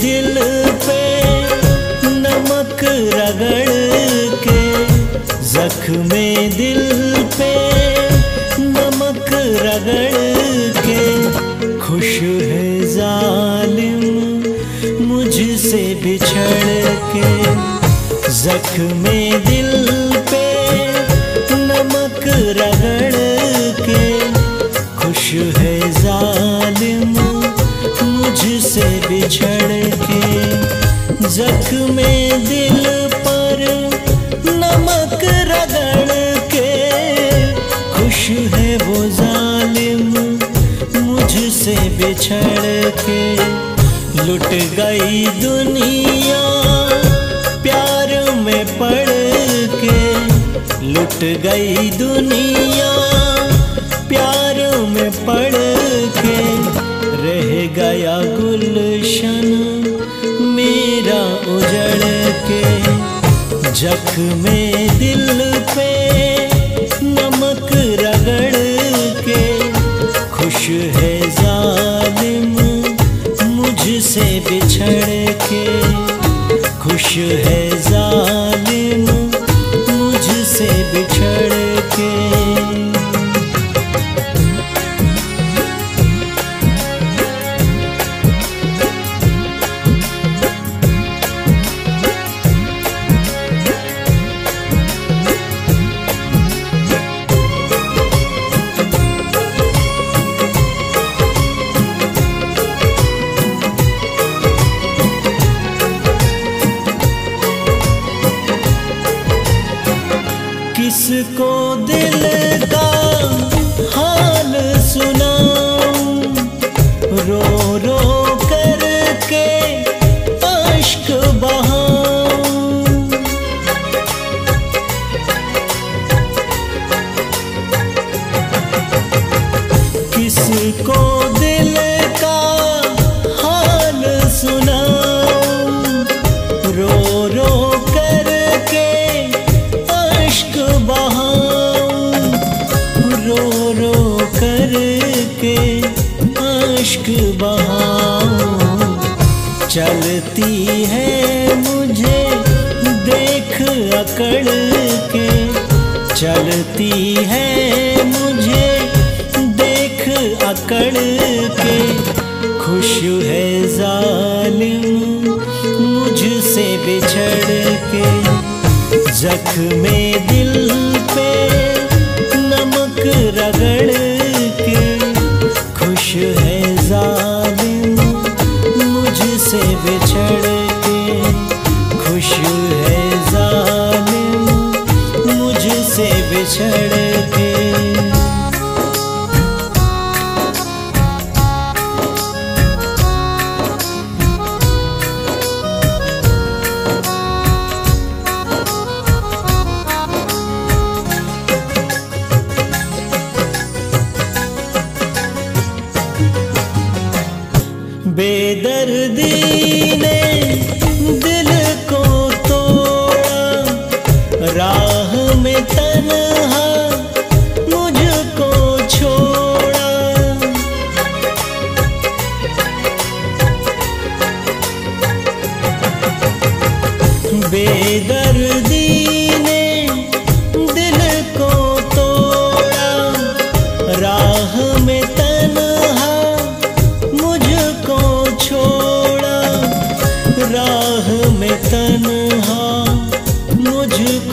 दिल पे नमक रगड़ के, जख्मे दिल पे नमक रगड़ के। खुश है जालिम मुझसे बिछड़ के, जख्मे दिल पे नमक रगड़ के। खुश है जालिम मुझसे बिछड़ के जख्म दिल पर नमक रगड़ के। खुश है वो जालिम मुझसे बिछड़ के। लुट गई दुनिया प्यार में पड़ के। लुट गई दुनिया गुलशन मेरा उजड़ के जख्म दिल पे नमक रगड़ के। खुश है जालिम मुझसे बिछड़ के। खुश है जालिम किसको दिल का हाल सुनाऊं। रो रो करके अश्क बहाऊं। किसको दिल का हाल सुनाऊं। रो रो करके अश्क बहाऊं चलती है मुझे देख अकड़ के। चलती है मुझे देख अकड़ के। खुश है जालिम मुझसे बिछड़ के। जख्म दिल बेदर्दी ने दिल को तोड़ा राह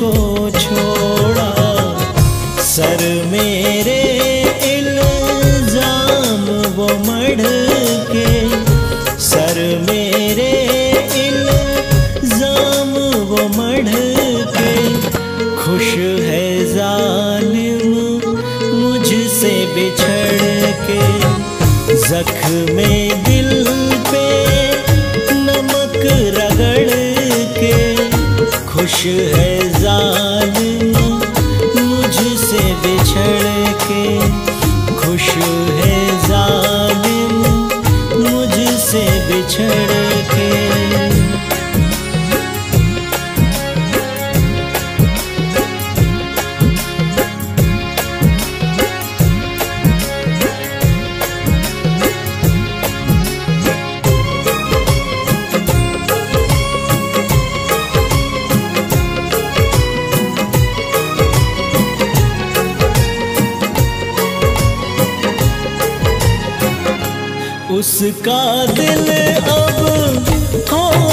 मुझको छोड़ा। सर मेरे इल्ज़ाम वो मढ़ के। सर मेरे इल्ज़ाम वो मढ़ के। खुश है जालिम मुझसे बिछड़ के। जख्म उसका दिल अब हो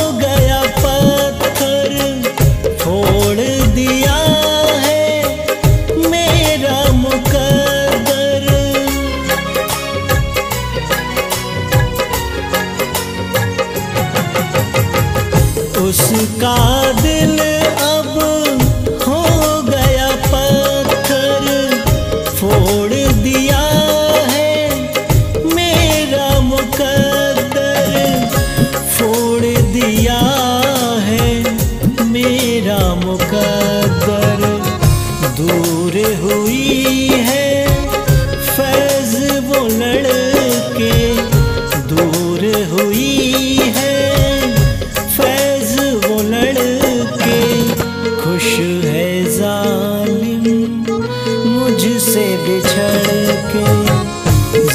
मुझसे बिछड़ के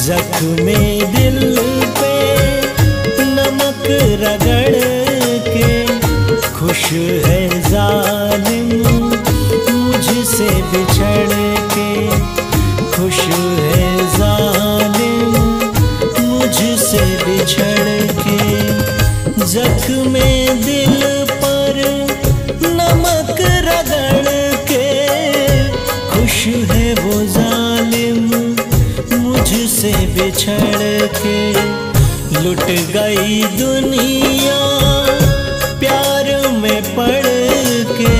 जख्मे दिल पे नमक रगड़ के खुश है जालिम मुझसे बिछड़ के खुश है जालिम मुझसे बिछड़ के जख्मे मुझसे बिछड़ के लुट गई दुनिया, प्यार में पड़ के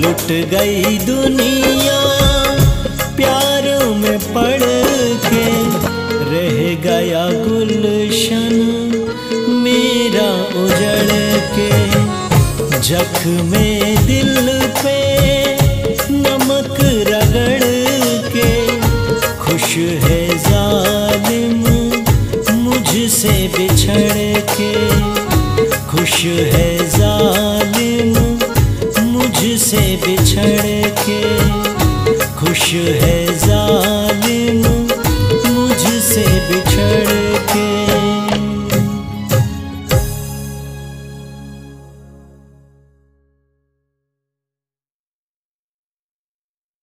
लुट गई दुनिया, प्यार में पड़ के रह गया गुलशन मेरा उजड़ के जख्मे दिल पे। खुश है जालिम